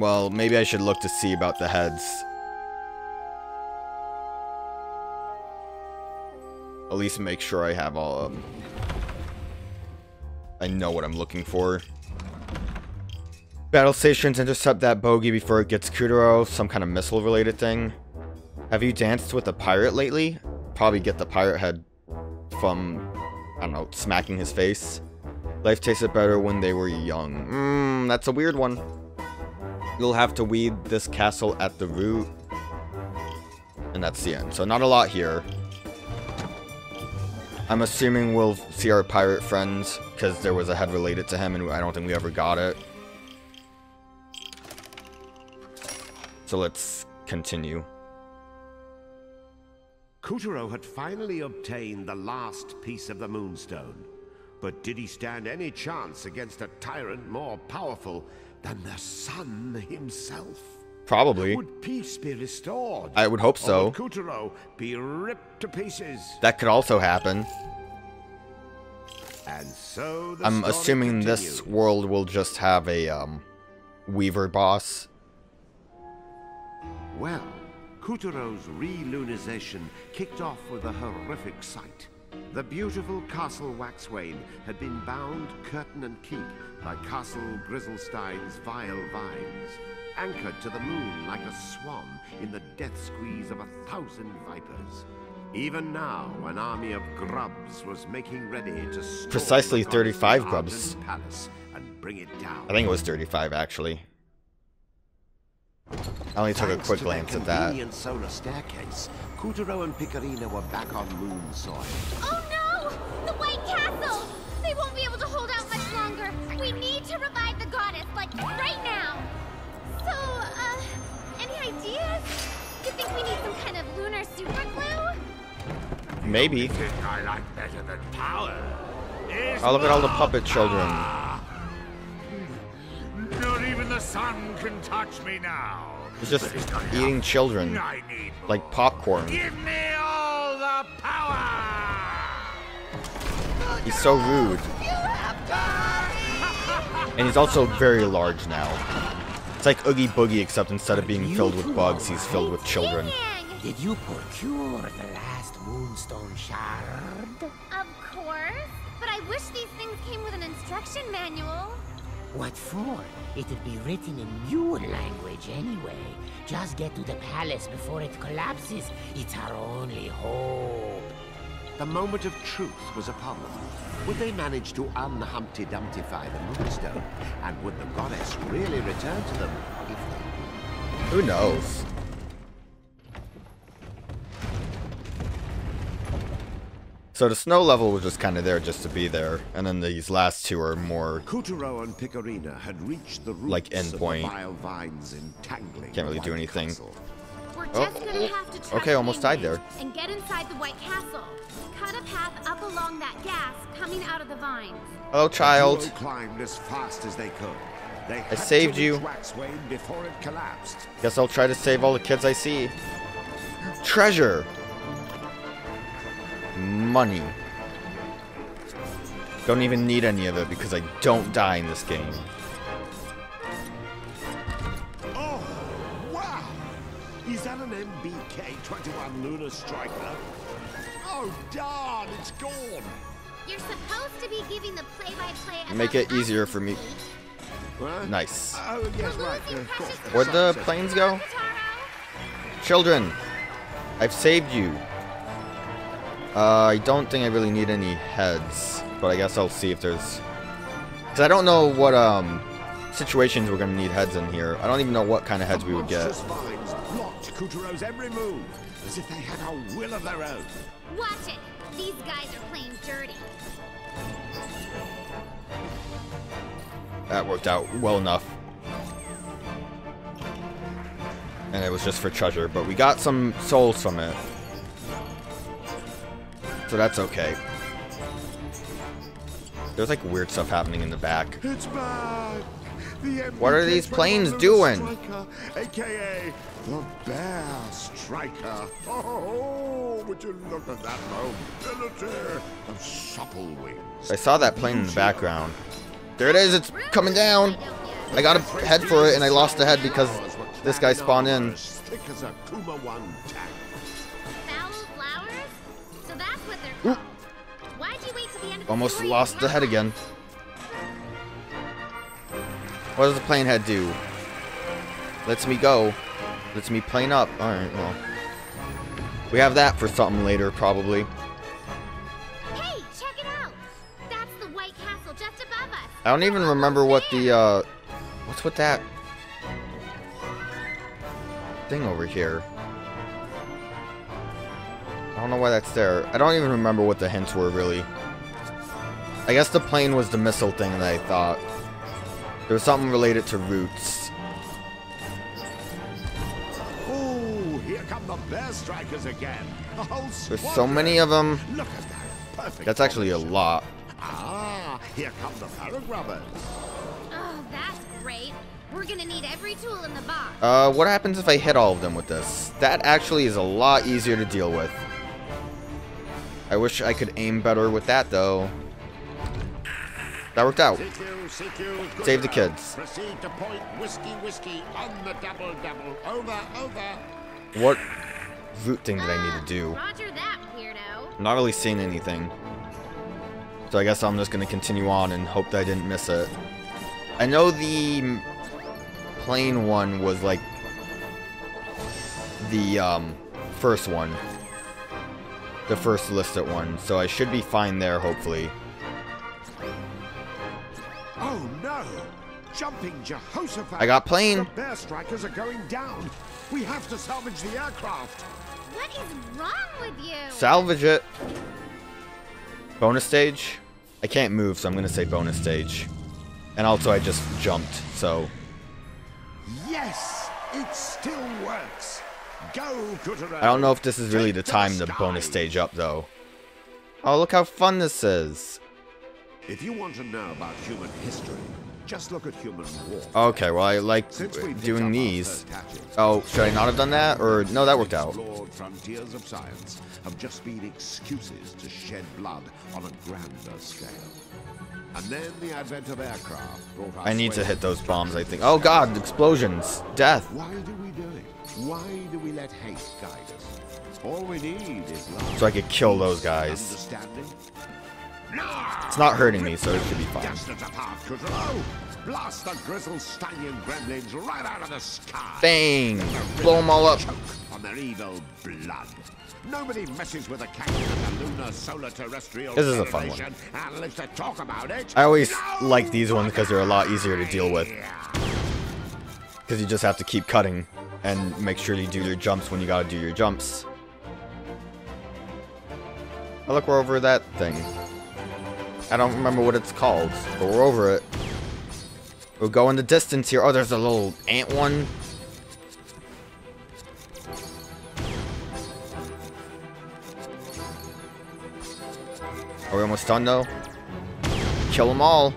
Well, maybe I should look to see about the heads. At least make sure I have all of them. I know what I'm looking for. Battle stations intercept that bogey before it gets Kutaro, some kind of missile related thing. Have you danced with a pirate lately? Probably get the pirate head from, I don't know, smacking his face. Life tasted better when they were young. Mmm, that's a weird one. You'll have to weed this castle at the root. And that's the end. So not a lot here. I'm assuming we'll see our pirate friends, because there was a head related to him, and I don't think we ever got it. So let's continue. Kutaro had finally obtained the last piece of the Moonstone. But did he stand any chance against a tyrant more powerful than the sun himself? Probably. Would peace be restored? I would hope so. Or Kutaro be ripped to pieces? That could also happen. And so the I'm assuming this world will just have a um, Weaver boss. Well, Kutaro's re-lunization kicked off with a horrific sight. The beautiful Castle Waxwain had been bound curtain and keep by Castle Grizzlestein's vile vines, anchored to the moon like a swan in the death squeeze of a thousand vipers. Even now, an army of grubs was making ready to storm Precisely 35 grubs. palace and bring it down. I think it was 35 actually. I only took a quick glance at that. solar staircase, Kutaro and Pikarina were back on moon soil. Oh no! The White Castle! They won't be able to hold out much longer. We need to revive the goddess, like right now. So, uh, any ideas? You think we need some kind of lunar super glue? Maybe. I like better than power is Oh, look at all the puppet children. Not even the sun can touch me now. It's just But it's not eating enough. children. I need more. Like popcorn. Give me all the power! He's so rude. And he's also very large now. It's like Oogie Boogie, except instead of being filled with bugs, he's filled with children. Did you procure the last moonstone shard? Of course. But I wish these things came with an instruction manual. What for? It'd be written in Mule language anyway. Just get to the palace before it collapses. It's our only hope. The moment of truth was upon them. Would they manage to unhumpty dumptify the moonstone? And would the goddess really return to them if they Who knows? So the snow level was just kind of there just to be there, and then these last two are more. Kutaro and Pikarina had reached the roots Like of the endpoint. vile vines entangling Can't really do anything. Castle. We're Oh, gonna have to trust okay, almost died there. And get inside the White Castle. Cut a path up along that gas coming out of the vines. Oh, Hello, child. Duo climbed as fast as they could. They had saved you. reach before it collapsed. Guess I'll try to save all the kids I see. Treasure. Money. Don't even need any of it because I don't die in this game. Oh, wow! Is that an MBK-21 Lunar Striker? Oh, darn, it's gone! You're supposed to be giving the play-by-play. about Make it easier for me. What? Nice. Oh, yes, right. uh, of course. precious Where'd the planes go? Children, I've saved you. Uh, I don't think I really need any heads, but I guess I'll see if there's... Because I don't know what um situations we're going to need heads in here. I don't even know what kind of heads we would get. Vines blocked Kutaro's every move, as if they had a will of their own. Watch it. These guys are playing dirty. That worked out well enough. And it was just for treasure, but we got some souls from it. So that's okay. There's like weird stuff happening in the back. It's back! The What are these planes doing? Striker, AKA the Bear Striker. Oh, would you look at that mobility of supple wings. I saw that plane in the background. There it is, it's coming down. Why don't ya? I got a head for it and I lost the head because this guy spawned in. That's what they're called. Why'd you wait till the end of the Almost lost the head again. What does the plane head do? Lets me go. Lets me plane up. Alright, well. We have that for something later, probably. Hey, check it out! That's the White Castle just above us. I don't even remember what the, uh... What's with that thing over here? I don't know why that's there. I don't even remember what the hints were, really. I guess the plane was the missile thing that I thought. There was something related to roots. Oh, here come the bear strikers again. A whole There's so many of them. Look at that. Perfect. That's actually a lot. Ah, here come the paragrabbers. Oh, that's great. We're gonna need every tool in the box. Uh, what happens if I hit all of them with this? That actually is a lot easier to deal with. I wish I could aim better with that, though. That worked out. Save the kids. Proceed to point whiskey, whiskey on the double, double. Over, over. What root thing did I need to do? Roger that, weirdo. I'm not really seeing anything. So I guess I'm just going to continue on and hope that I didn't miss it. I know the plain one was like the um, first one. The first listed one. So I should be fine there, hopefully. Oh no! Jumping Jehoshaphat! I got plane. The bear strikers are going down. We have to salvage the aircraft. What is wrong with you? Salvage it. Bonus stage? I can't move, so I'm going to say bonus stage. And also I just jumped, so... Yes, it still works. I don't know if this is really the time to bonus stage up, though. Oh, look how fun this is. If you want to know about human history, just look at human war. Okay, well, I like Since we picked doing these. Oh, should I not have done that? Or, no, that worked out. frontiers of science have just been excuses to shed blood on a grander scale. And then the advent of aircraft brought I need to hit those bombs, I think. Oh god, explosions. Death. Why do we do? Why do we let hate guide us? All we need is love. So I could kill those guys. It's not hurting me, so it should be fine. Dastards apart, Kutaro! Blast the Grizzlestein gremlins right out of the sky! Bang! Blow them all up. On their evil blood. Nobody messes with a captain of the lunar solar terrestrial This is a fun one. And lives to talk about it. I always No like these ones because they're a lot easier to deal with. Because you just have to keep cutting and make sure you do your jumps when you gotta do your jumps. Oh, look, we're over that thing. I don't remember what it's called, but we're over it. We'll go in the distance here. Oh, there's a little ant one. Are we almost done, though? Kill them all.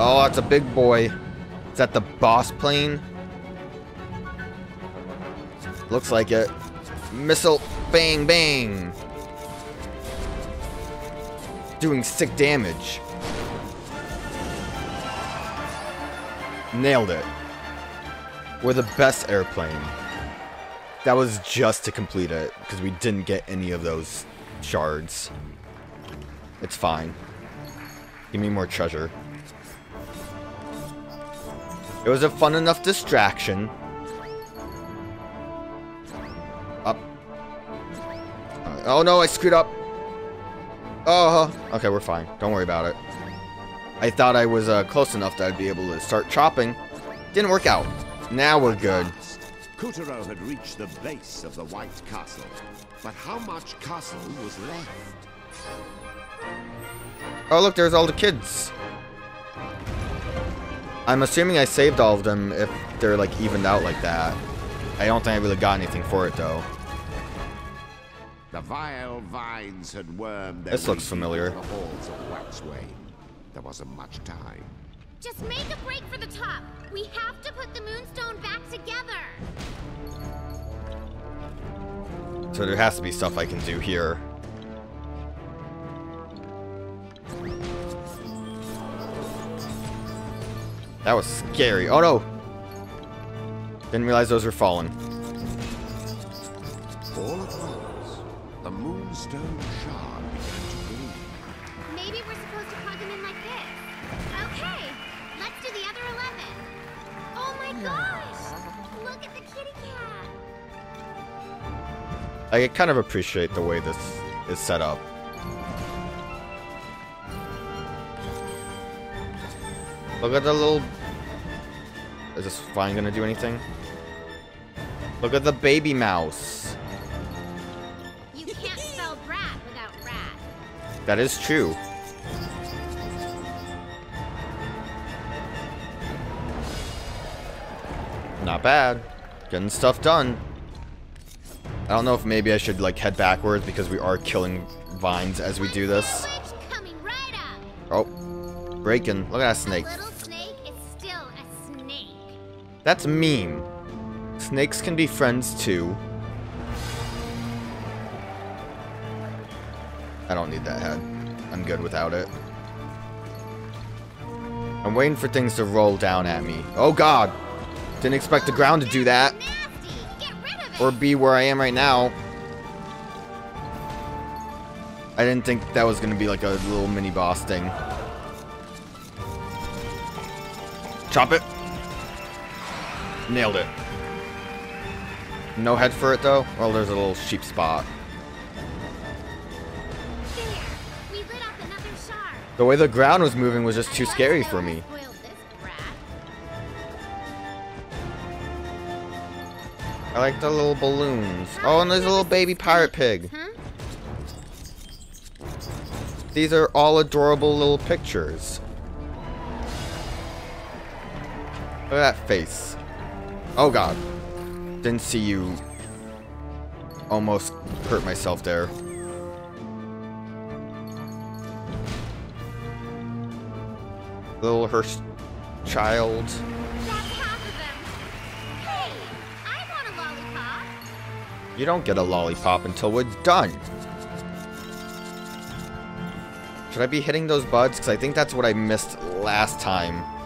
Oh, that's a big boy. Is that the boss plane? Looks like it. Missile. Bang, bang. Doing sick damage. Nailed it. We're the best airplane. That was just to complete it, because we didn't get any of those shards. It's fine. Give me more treasure. It was a fun enough distraction. Up. Oh no, I screwed up. Oh, okay, we're fine. Don't worry about it. I thought I was uh, close enough that I'd be able to start chopping. Didn't work out. Now we're good. Kutaro had reached the base of the White Castle. But how much castle was left? Oh, look, there's all the kids. I'm assuming I saved all of them if they're, like, evened out like that. I don't think I really got anything for it, though. The vile vines had wormed their This looks familiar. the halls of Waxway. There wasn't much time. Just make a break for the top. We have to put the moonstone back together. So there has to be stuff I can do here. That was scary. Oh no! Didn't realize those were falling. All at once, the moonstone shard began to gleam. Maybe we're supposed to plug them in like this. Okay, let's do the other 11. Oh my gosh! Look at the kitty cat. I kind of appreciate the way this is set up. Look at the little... Is this vine gonna do anything? Look at the baby mouse. You can't spell brat without rat. That is true. Not bad. Getting stuff done. I don't know if maybe I should like head backwards because we are killing vines as we do this. Witch coming right up. Oh, breaking. Look at that snake. That's mean. Snakes can be friends too. I don't need that head. I'm good without it. I'm waiting for things to roll down at me. Oh god! Didn't expect the ground to do that. Or be where I am right now. I didn't think that was gonna be like a little mini boss thing. Chop it. Nailed it. No head for it though? Well, there's a little sheep spot. The way the ground was moving was just too scary for me. I like the little balloons. Oh, and there's a little baby pirate pig. These are all adorable little pictures. Look at that face. Oh god. Didn't see you. Almost hurt myself there. Little Hearst child. You don't get a lollipop until we're done. Should I be hitting those buds? Because I think that's what I missed last time.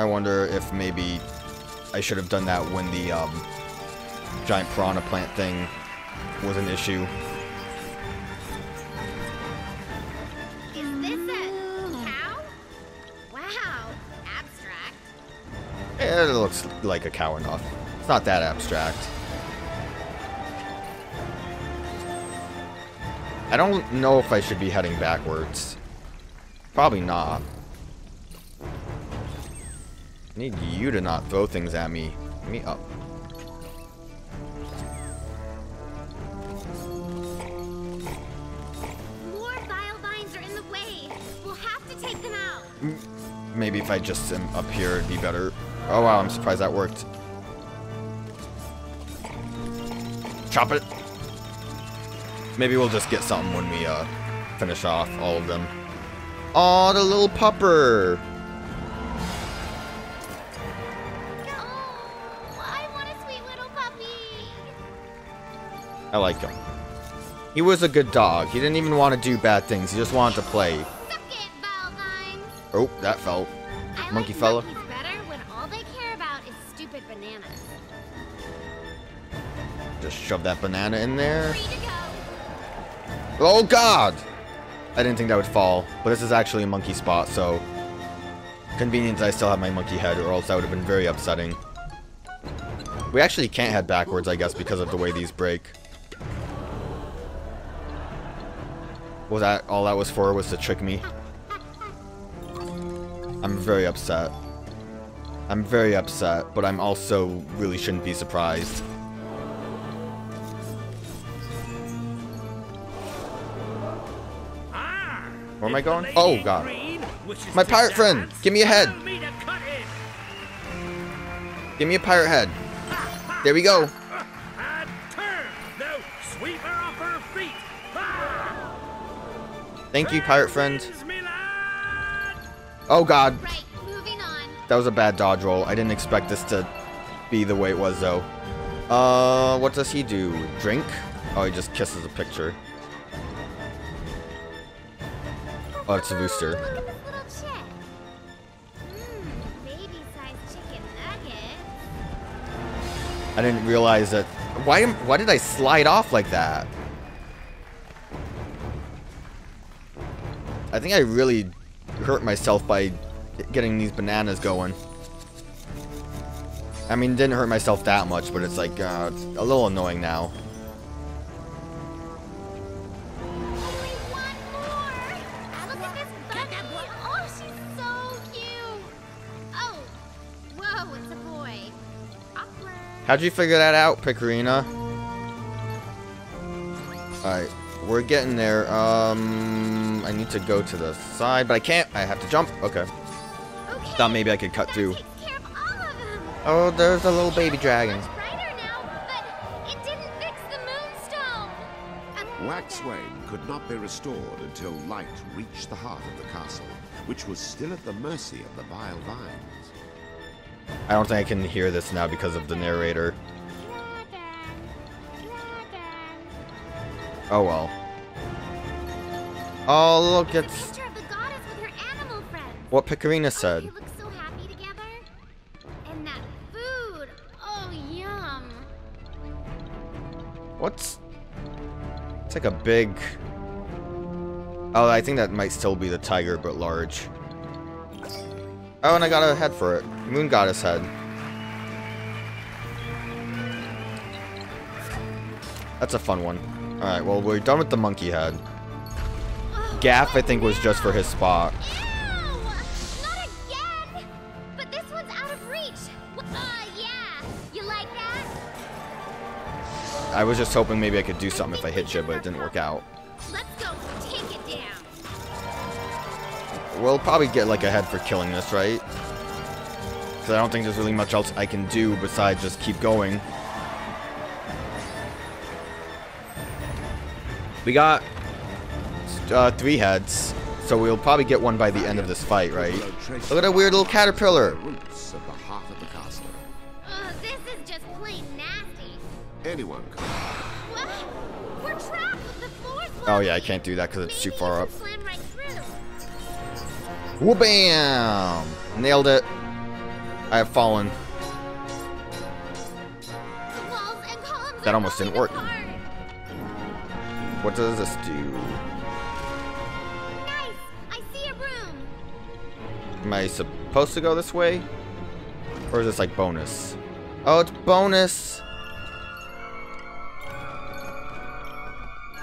I wonder if maybe I should have done that when the um, giant piranha plant thing was an issue. Is this a cow? Wow, abstract. It looks like a cow enough. It's not that abstract. I don't know if I should be heading backwards. Probably not. I need you to not throw things at me. Get me up. More vile vines are in the way. We'll have to take them out. Maybe if I just am up here, it'd be better. Oh wow, I'm surprised that worked. Chop it. Maybe we'll just get something when we uh, finish off all of them. Aw, the little pupper. I like him. He was a good dog. He didn't even want to do bad things. He just wanted to play. It. Oh, that fell. I Monkey like fella. monkeys better when all they care about is stupid bananas. Just shove that banana in there. Free to go. Oh god! I didn't think that would fall, but this is actually a monkey spot, so Convenience I still have my monkey head, or else that would have been very upsetting. We actually can't head backwards, I guess, because of the way these break. Was that all that was for? Was to trick me? I'm very upset. I'm very upset, but I'm also really shouldn't be surprised. Where am I going? Oh, God. My pirate friend, give me a head. allow me to cut in. Give me a pirate head. There we go. Thank you, pirate friend. Oh god. That was a bad dodge roll. I didn't expect this to be the way it was, though. Uh, what does he do? Drink? Oh, he just kisses a picture. Oh, it's a booster. I didn't realize that. Why? Why did I slide off like that? I think I really hurt myself by getting these bananas going. I mean, didn't hurt myself that much, but it's like uh, it's a little annoying now. How'd you figure that out, Pikarina? Alright, we're getting there. Um, I need to go to the side, but I can't. I have to jump. Okay. Okay. Thought maybe I could cut through. takes care of all of them. Oh, there's a little baby dragon. Much brighter now, but it didn't fix the moonstone. Waxwayne could not be restored until light reached the heart of the castle, which was still at the mercy of the vile vines. I don't think I can hear this now because of the narrator. Oh well. Oh, look, it's picture the goddess with her animal friends. what Pikarina Oh, said. look so happy together. And that food. Oh, yum. What's... It's like a big... Oh, I think that might still be the tiger, but large. Oh, and I got a head for it. Moon Goddess head. That's a fun one. Alright, well, we're done with the monkey head. Gaff, I think, was just for his spot. Ew! Not again! But this one's out of reach. Uh, yeah. You like that? I was just hoping maybe I could do something if I hit you, but it didn't work out. Let's go take it down. We'll probably get like a head for killing this, right? Because I don't think there's really much else I can do besides just keep going. We got uh, three heads, so we'll probably get one by the end of this fight, right? Look at that weird little caterpillar. The roots of the heart of the castle. Ugh, this is just plain nasty. Anyone could. We're trapped the Oh yeah, I can't do that because it's too far up. can Slam right through. Whoa, bam! Nailed it. I have fallen. The walls and columns That almost didn't work. What does this do? Am I supposed to go this way? Or is this like bonus? Oh, it's bonus!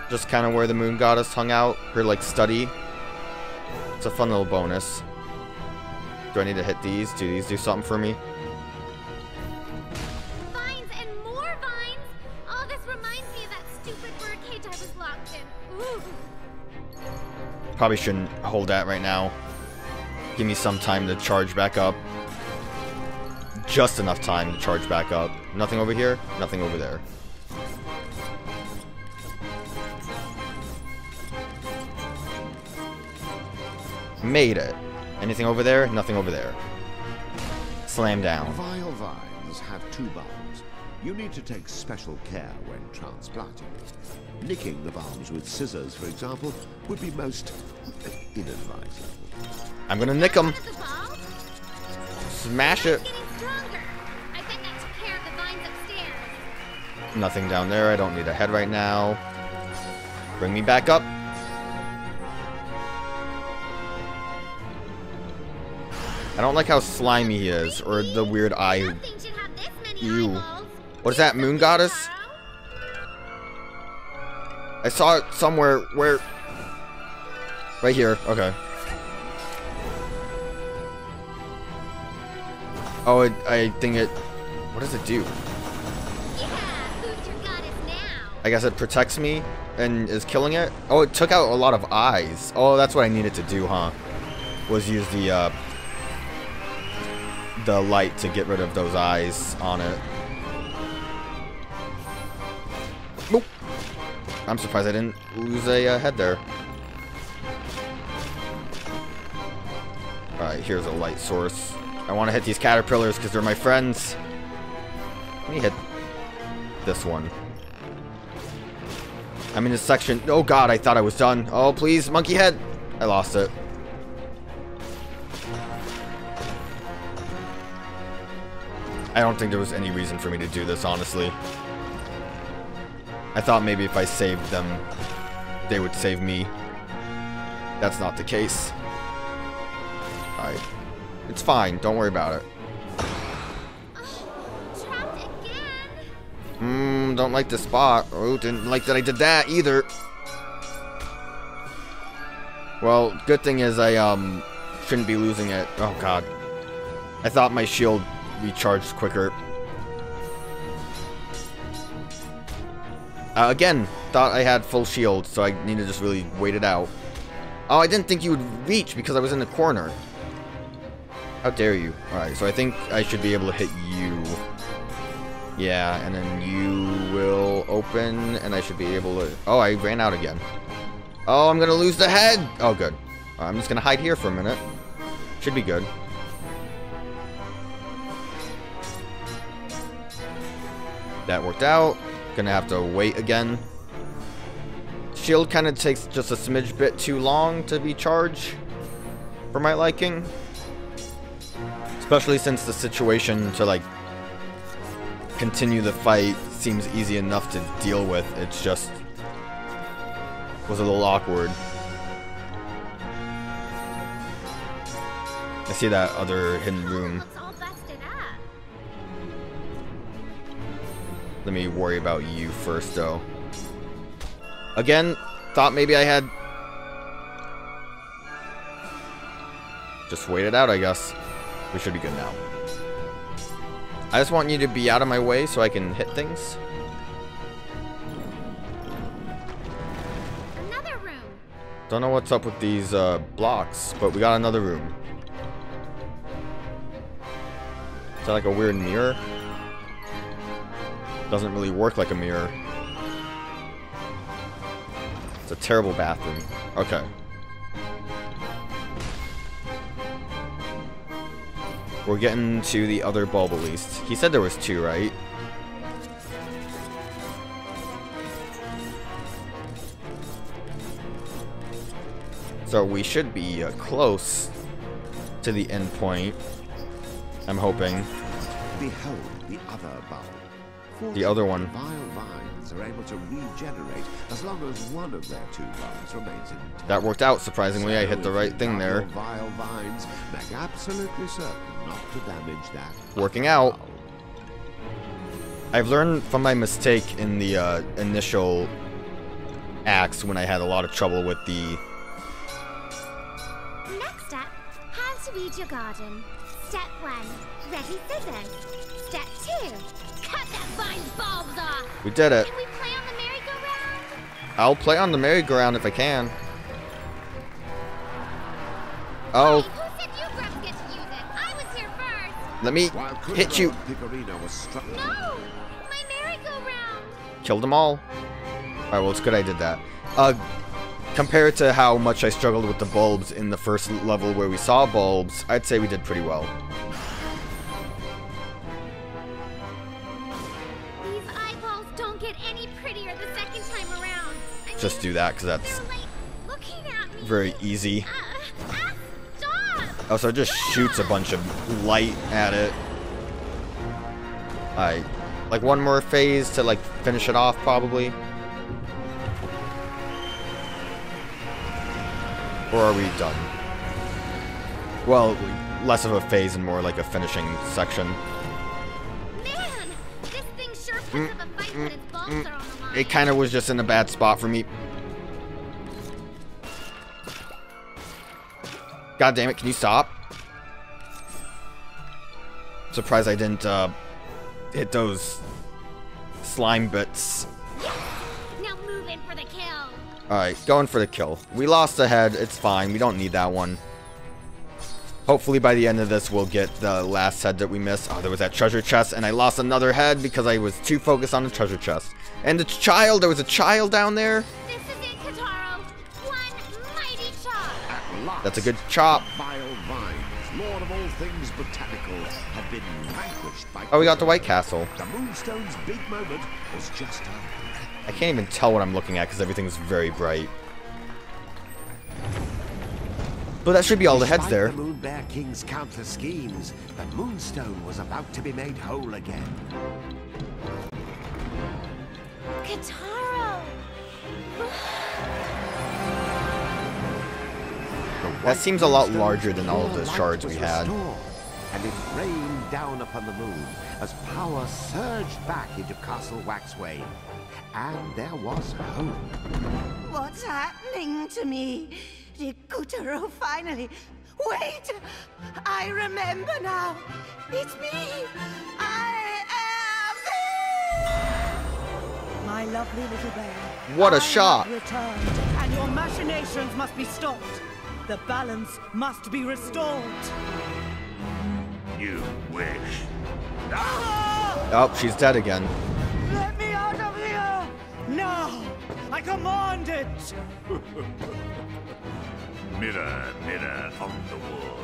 Just kind of where the moon goddess hung out. Her like study. It's a fun little bonus. Do I need to hit these? Do these do something for me? Vines and more vines. Oh, this reminds me of that stupid bird cage I was locked in. Ooh. Probably shouldn't hold that right now. Give me some time to charge back up. Just enough time to charge back up. Nothing over here, nothing over there. Made it. Anything over there? Nothing over there. Slam down. Vile vines have two bulbs. You need to take special care when transplanting. Nicking the bulbs with scissors, for example, would be most inadvisable. I'm gonna nick him. Smash it. Nothing down there. I don't need a head right now. Bring me back up. I don't like how slimy he is, or the weird eye. Ew. What is that, moon goddess? I saw it somewhere where... Right here, okay. Oh, it, I think it... What does it do? Yeah, who's your goddess now? I guess it protects me and is killing it. Oh, it took out a lot of eyes. Oh, that's what I needed to do, huh? Was use the, uh... The light to get rid of those eyes on it. Nope. I'm surprised I didn't lose a uh, head there. Alright, here's a light source. I want to hit these caterpillars because they're my friends. Let me hit this one. I'm in this section. Oh god, I thought I was done. Oh, please, monkey head. I lost it. I don't think there was any reason for me to do this, honestly. I thought maybe if I saved them, they would save me. That's not the case. It's fine. Don't worry about it. Mmm, don't like the spot. Oh, didn't like that I did that either. Well, good thing is I, um, shouldn't be losing it. Oh, God. I thought my shield recharged quicker. Uh, again, thought I had full shield, so I need to just really wait it out. Oh, I didn't think you would reach because I was in the corner. How dare you? Alright, so I think I should be able to hit you. Yeah, and then you will open, and I should be able to... Oh, I ran out again. Oh, I'm gonna lose the head! Oh, good. I'm just gonna hide here for a minute. Should be good. That worked out. Gonna have to wait again. Shield kind of takes just a smidge bit too long to be charged, for my liking. Especially since the situation to, like, continue the fight seems easy enough to deal with. It's just was a little awkward. I see that other hidden room. Let me worry about you first, though. Again, thought maybe I had... Just wait it out, I guess. We should be good now. I just want you to be out of my way so I can hit things. Another room. Don't know what's up with these uh, blocks, but we got another room. Is that like a weird mirror? Doesn't really work like a mirror. It's a terrible bathroom. Okay. We're getting to the other bulb at least. He said there was two, right? So we should be uh, close to the end point. I'm hoping. Behold the other bulb. The other one. Vile vines are able to regenerate as long as one of their two bulbs remains intact. That worked out surprisingly. I hit the right thing there. Vile vines, make absolutely certain not to damage that. Working out. I've learned from my mistake in the uh, initial acts when I had a lot of trouble with the Next up, how to weed your garden. Step one, ready scissors. Step two, cut that vine's bulbs off. We did it. Can we play on the merry-go-round? I'll play on the merry-go-round if I can. Oh, Wait, who said you grubs get to use it? I was here first. Let me hit you. Kutaro Pikarina was struck. No, my. Killed them all. Alright, well, it's good I did that. Uh, compared to how much I struggled with the bulbs in the first level where we saw bulbs, I'd say we did pretty well. These eyeballs don't get any prettier the second time around. I Just mean, do that, because that's they're like looking at me. very easy. Stop! Also, it just shoots a bunch of light at it. I like one more phase to like finish it off, probably. Or are we done? Well, less of a phase and more like a finishing section. Man, sure puts up a fight when its balls are on the line. Mm, It kind of was just in a bad spot for me. God damn it, can you stop? Surprised I didn't uh, hit those slime bits. Now move in for the kill. Alright, going for the kill. We lost the head, it's fine, we don't need that one. Hopefully by the end of this we'll get the last head that we missed. Oh, there was that treasure chest, and I lost another head because I was too focused on the treasure chest. And the child, there was a child down there. This That's a good chop. Lord of all things botanical, had been vanquished by. Oh, we got the White Castle. The Moonstone's big moment was just over. I can't even tell what I'm looking at because everything's very bright. But that should be all the heads there. the Moon Bear King's countless schemes, the Moonstone was about to be made whole again. Kutaro! That seems a lot larger than all of pure the shards we had. And it rained down upon the moon as power surged back into Castle Waxway. And there was hope. What's happening to me? Did Kutaro finally... Wait! I remember now! It's me! I am me! My lovely little bear. What a I shot. returned, and your machinations must be stopped. The balance must be restored. You wish. Ah! Oh, she's dead again. Let me out of here! Now! I command it! Mirror, mirror on the wall.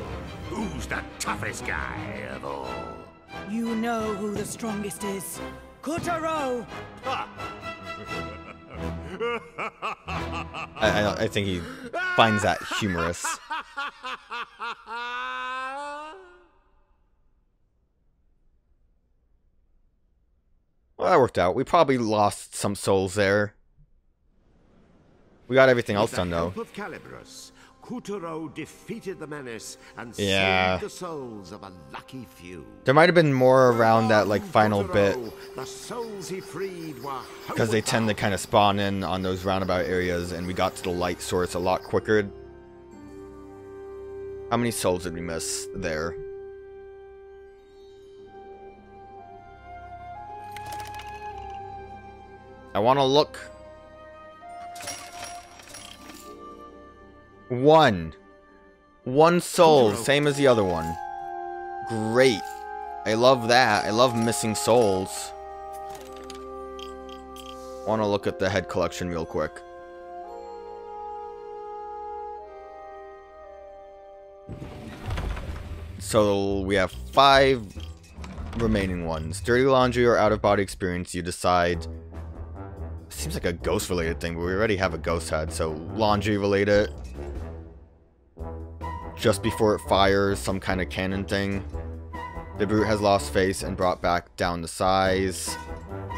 Who's the toughest guy of all? You know who the strongest is. Kutaro! I, I, I think he finds that humorous. Well, that worked out. We probably lost some souls there. We got everything else done though. Kutaro defeated the menace and Yeah. saved the souls of a lucky few. There might have been more around that like final Kutaro, bit The souls he freed were because they tend to kind of spawn in on those roundabout areas, and we got to the light source a lot quicker. How many souls did we miss there? I want to look. One. One soul, same as the other one. Great. I love that. I love missing souls. Want to look at the head collection real quick. So we have five remaining ones. Dirty laundry or out of body experience, you decide. Seems like a ghost related thing, but we already have a ghost head, so laundry related. Just before it fires, some kind of cannon thing. The brute has lost face and brought back down the size.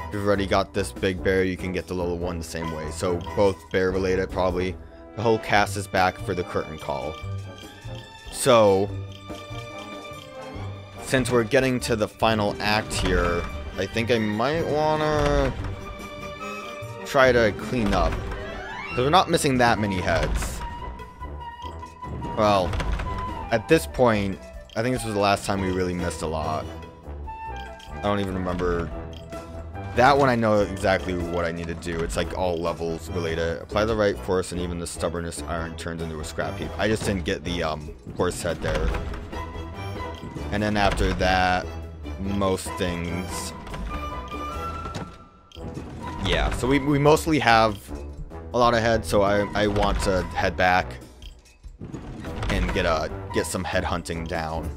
If you've already got this big bear, you can get the little one the same way. So both bear related probably. The whole cast is back for the curtain call. So, since we're getting to the final act here, I think I might wanna try to clean up. Because we're not missing that many heads. Well, at this point, I think this was the last time we really missed a lot. I don't even remember. That one I know exactly what I need to do. It's like all levels related. Apply the right force and even the stubbornest iron turns into a scrap heap. I just didn't get the um, horse head there. And then after that, most things... Yeah, so we, we mostly have a lot of heads, so I, I want to head back and get a get some head hunting down.